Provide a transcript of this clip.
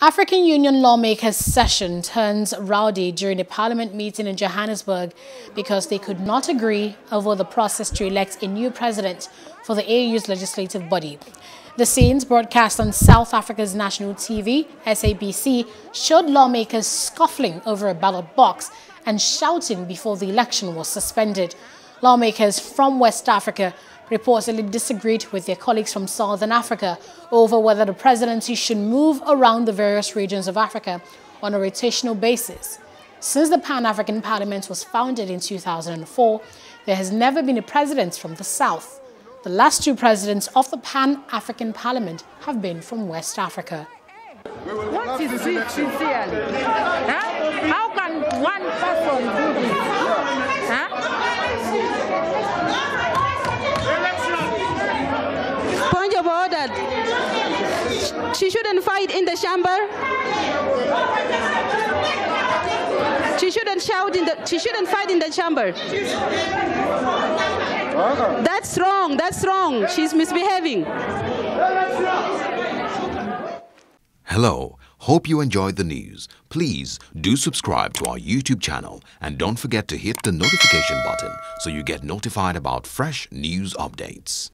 African Union lawmakers' session turns rowdy during a parliament meeting in Johannesburg because they could not agree over the process to elect a new president for the AU's legislative body. The scenes broadcast on South Africa's national TV, SABC, showed lawmakers scuffling over a ballot box and shouting before the election was suspended. Lawmakers from West Africa reportedly disagreed with their colleagues from Southern Africa over whether the presidency should move around the various regions of Africa on a rotational basis. Since the Pan-African Parliament was founded in 2004, there has never been a president from the South. The last two presidents of the Pan-African Parliament have been from West Africa. What is it sincerely? Order. She shouldn't fight in the chamber. She shouldn't shout in the. She shouldn't fight in the chamber. That's wrong. That's wrong. She's misbehaving. Hello, hope you enjoyed the news. Please do subscribe to our YouTube channel and don't forget to hit the notification button so you get notified about fresh news updates.